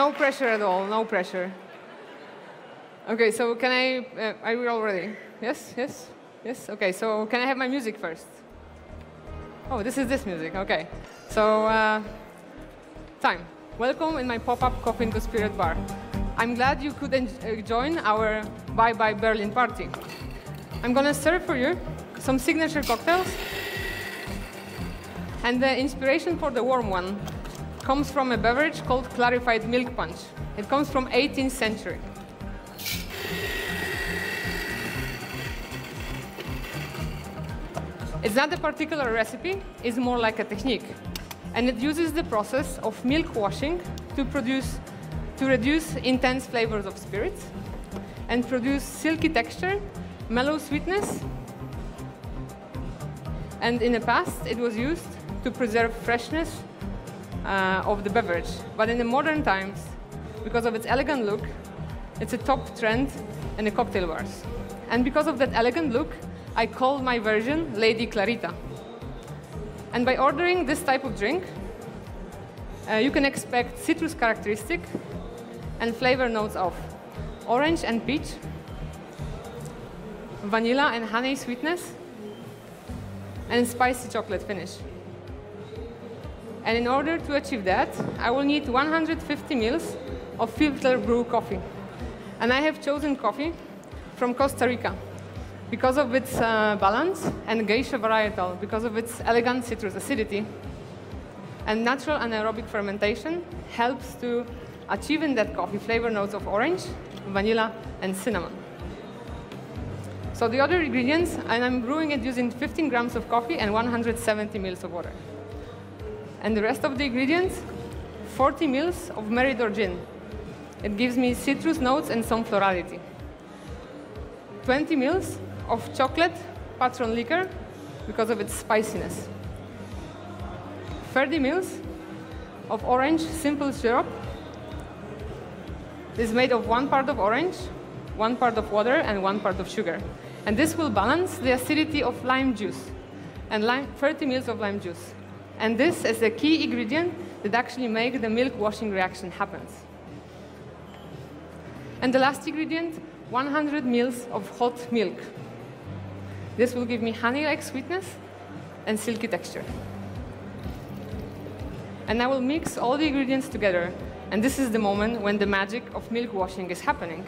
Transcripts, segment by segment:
no pressure at all, no pressure. Okay, so can I, uh, are we all ready? Yes, yes, yes? Okay, so can I have my music first? Oh, this is this music, okay. So, uh, time. Welcome in my pop-up Coffee and Spirit bar. I'm glad you could uh, join our Bye Bye Berlin party. I'm gonna serve for you some signature cocktails. And the inspiration for the warm one comes from a beverage called clarified milk punch. It comes from 18th century. It's not a particular recipe, it's more like a technique. And it uses the process of milk washing to produce to reduce intense flavors of spirits and produce silky texture, mellow sweetness. And in the past, it was used to preserve freshness uh, of the beverage. But in the modern times, because of its elegant look, it's a top trend in the cocktail bars. And because of that elegant look, I called my version Lady Clarita. And by ordering this type of drink, uh, you can expect citrus characteristic and flavor notes of orange and peach, vanilla and honey sweetness, and spicy chocolate finish. And in order to achieve that, I will need 150 mils of filter brew coffee. And I have chosen coffee from Costa Rica because of its uh, balance and geisha varietal, because of its elegant citrus acidity. And natural anaerobic fermentation helps to achieve in that coffee flavor notes of orange, vanilla, and cinnamon. So the other ingredients, and I'm brewing it using 15 grams of coffee and 170 mils of water. And the rest of the ingredients, 40 mils of Meridor gin. It gives me citrus notes and some florality. 20 mils of chocolate patron liquor because of its spiciness. 30 mils of orange simple syrup. This is made of one part of orange, one part of water, and one part of sugar. And this will balance the acidity of lime juice and lime, 30 mils of lime juice. And this is the key ingredient that actually makes the milk washing reaction happen. And the last ingredient, 100 mils of hot milk. This will give me honey-like sweetness and silky texture. And I will mix all the ingredients together. And this is the moment when the magic of milk washing is happening.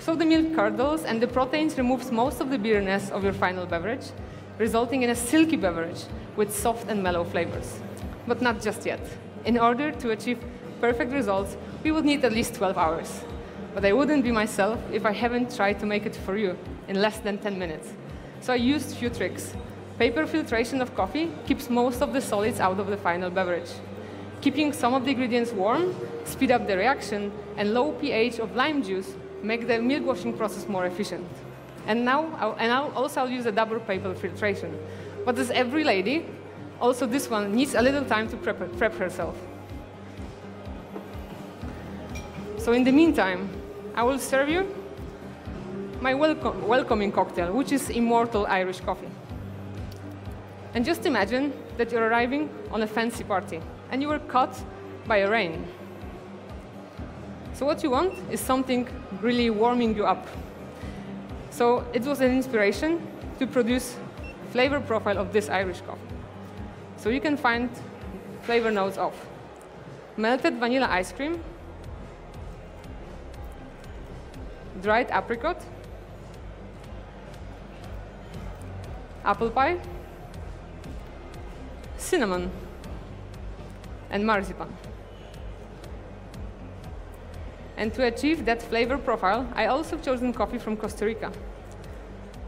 So the milk curdles and the proteins removes most of the bitterness of your final beverage, resulting in a silky beverage with soft and mellow flavors. But not just yet. In order to achieve perfect results, we would need at least 12 hours. But I wouldn't be myself if I haven't tried to make it for you in less than 10 minutes. So I used a few tricks. Paper filtration of coffee keeps most of the solids out of the final beverage. Keeping some of the ingredients warm speed up the reaction, and low pH of lime juice make the milk washing process more efficient. And now, and I'll also I'll use a double paper filtration. But as every lady, also this one needs a little time to prep, prep herself. So in the meantime, I will serve you my welcome, welcoming cocktail, which is Immortal Irish Coffee. And just imagine that you're arriving on a fancy party and you were caught by a rain. So what you want is something really warming you up. So it was an inspiration to produce flavor profile of this Irish coffee. So you can find flavor notes of melted vanilla ice cream, dried apricot, apple pie, cinnamon, and marzipan. And to achieve that flavor profile, I also chosen coffee from Costa Rica,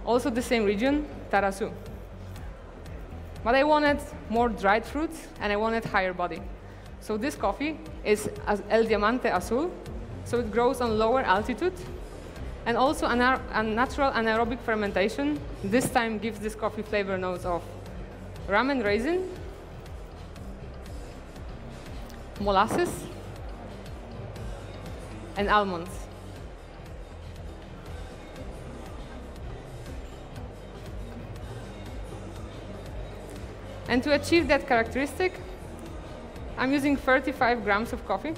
also the same region, Tarrazú. But I wanted more dried fruits, and I wanted higher body. So this coffee is El Diamante Azul, so it grows on lower altitude, and also a natural anaerobic fermentation this time gives this coffee flavor notes of rum and raisin, molasses, and almonds. And to achieve that characteristic, I'm using 35 grams of coffee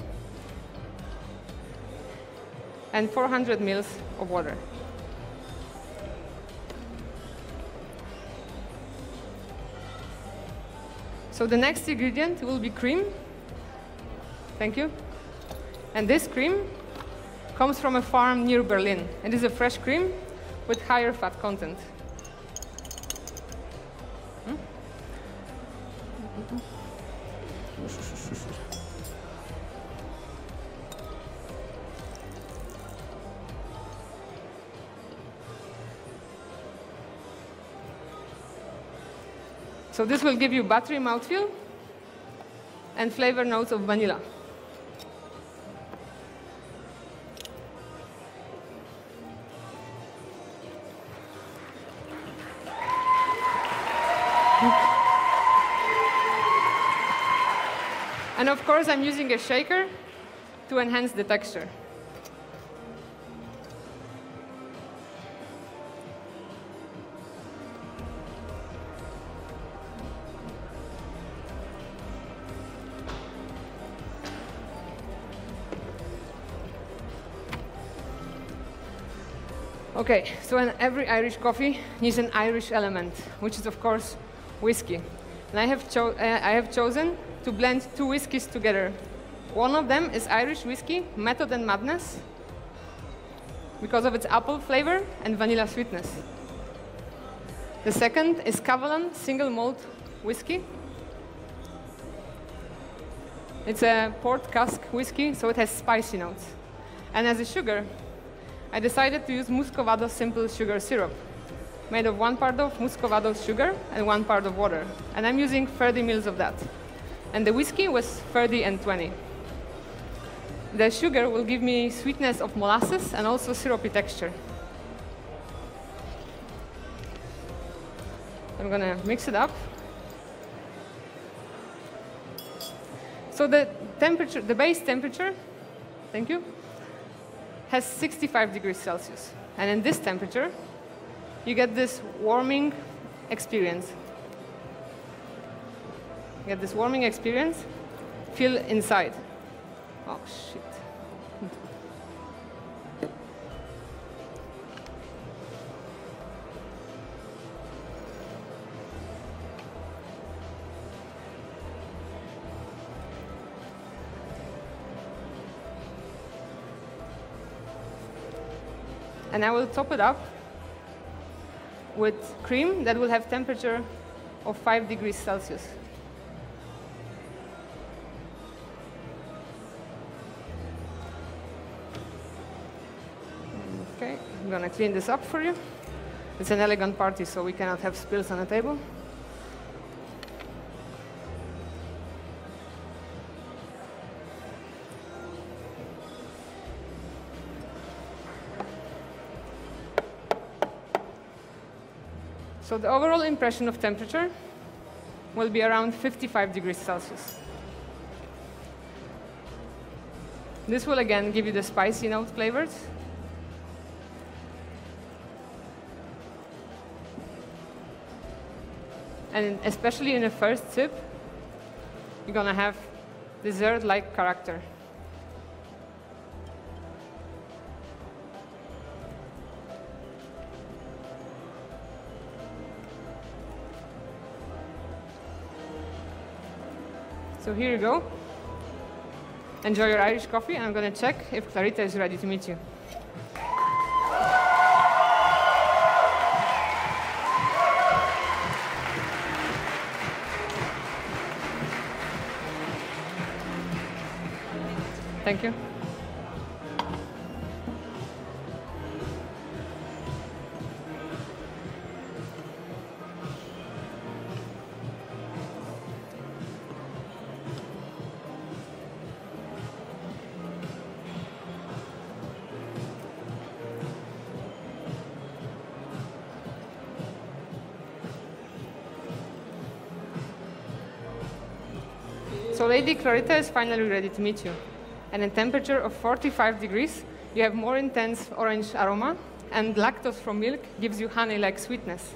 and 400 mils of water. So the next ingredient will be cream. Thank you. And this cream comes from a farm near Berlin. It is a fresh cream with higher fat content. So this will give you buttery mouthfeel and flavor notes of vanilla. And of course, I'm using a shaker to enhance the texture. Okay, so an every Irish coffee needs an Irish element, which is of course whiskey. And I have, cho uh, I have chosen to blend two whiskies together. One of them is Irish whiskey, Method and Madness, because of its apple flavor and vanilla sweetness. The second is Kavalan single malt whiskey. It's a port cask whiskey, so it has spicy notes. And as a sugar, I decided to use Muscovado simple sugar syrup, made of one part of Muscovado sugar and one part of water. And I'm using 30 mils of that. And the whiskey was 30 and 20. The sugar will give me sweetness of molasses and also syrupy texture. I'm gonna mix it up. So the temperature, the base temperature, thank you, has 65 degrees Celsius. And in this temperature, you get this warming experience. You get this warming experience, feel inside. Oh, shit. And I will top it up with cream that will have temperature of 5 degrees Celsius. Okay, I'm gonna clean this up for you. It's an elegant party, so we cannot have spills on the table. So the overall impression of temperature will be around 55 degrees Celsius. This will again give you the spicy note flavors. And especially in the first sip, you're gonna have dessert-like character. So here you go. Enjoy your Irish coffee, and I'm going to check if Clarita is ready to meet you. Thank you. So Lady Clarita is finally ready to meet you. And a temperature of 45 degrees, you have more intense orange aroma, and lactose from milk gives you honey-like sweetness.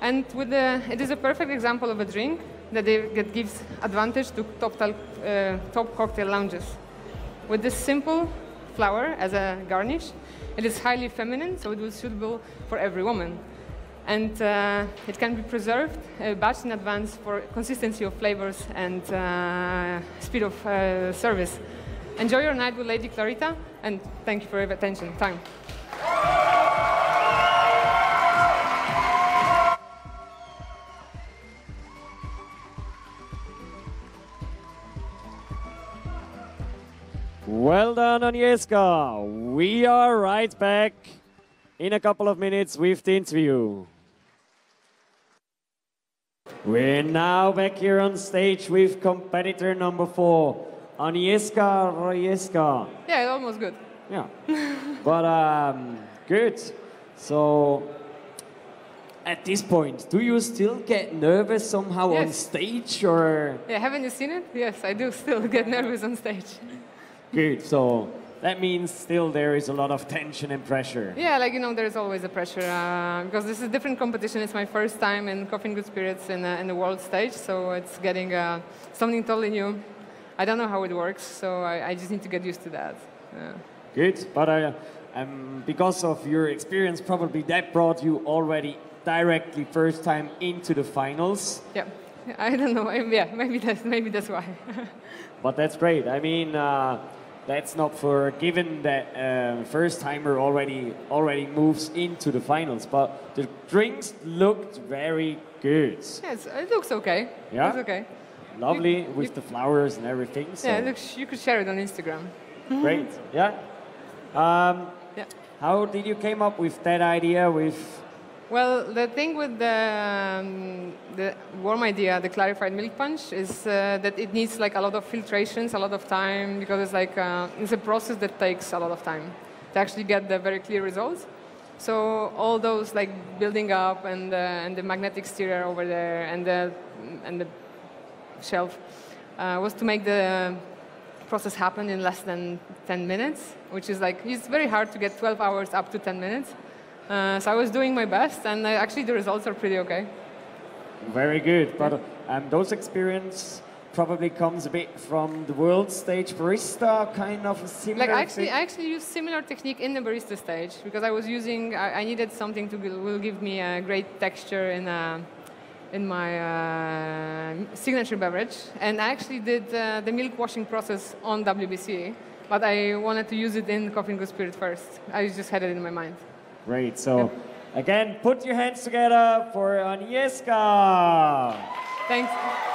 And with the, it is a perfect example of a drink that, they, that gives advantage to top, uh, top cocktail lounges. With this simple, flower as a garnish. It is highly feminine, so it was suitable for every woman. And uh, it can be preserved, uh, batched in advance for consistency of flavors and uh, speed of uh, service. Enjoy your night with Lady Clarita, and thank you for your attention. Time. Well done, Agnieszka. We are right back in a couple of minutes with the interview. We're now back here on stage with competitor number four, Agnieszka Rojewska. Yeah, almost good. Yeah, but um, good. So, at this point, do you still get nervous somehow on stage, or Yeah, haven't you seen it? Yes, I do still get nervous on stage. good? So that means still there is a lot of tension and pressure. Yeah, like you know, there's always a pressure uh, because this is a different competition. It's my first time in Coffee and Good Spirits in, uh, in the world stage, so it's getting uh, something totally new. I don't know how it works, so I, I just need to get used to that. Yeah. Good, but uh, um, because of your experience, probably that brought you already directly first time into the finals. yeah, I don't know. Yeah, maybe that's maybe that's why. But that's great. I mean, uh, that's not for given that uh, first timer already already moves into the finals. But the drinks looked very good. yes, it looks okay. Yeah? it's okay. Lovely You- with you- the flowers and everything. So Yeah, it looks, you could share it on Instagram. great. Yeah. Um, Yeah. how did you came up with that idea with Well, the thing with the, um, the warm idea, the clarified milk punch, is uh, that it needs like a lot of filtrations, a lot of time, because it's like uh, it's a process that takes a lot of time to actually get the very clear results. So all those like building up and the, and the magnetic stirrer over there and the and the shelf uh, was to make the process happen in less than 10 minutes, which is like it's very hard to get 12 hours up to 10 minutes. Uh, so I was doing my best, and uh, actually the results are pretty okay. Very good. But um, those experience probably comes a bit from the world stage barista, kind of similar Like I actually, thing. I actually used similar technique in the barista stage because I was using, I, I needed something to will give me a great texture in uh, in my uh, signature beverage, and I actually did uh, the milk washing process on WBC, but I wanted to use it in Coffee and Good Spirit first. I just had it in my mind. Great. So, again, put your hands together for Agnieszka. Thanks.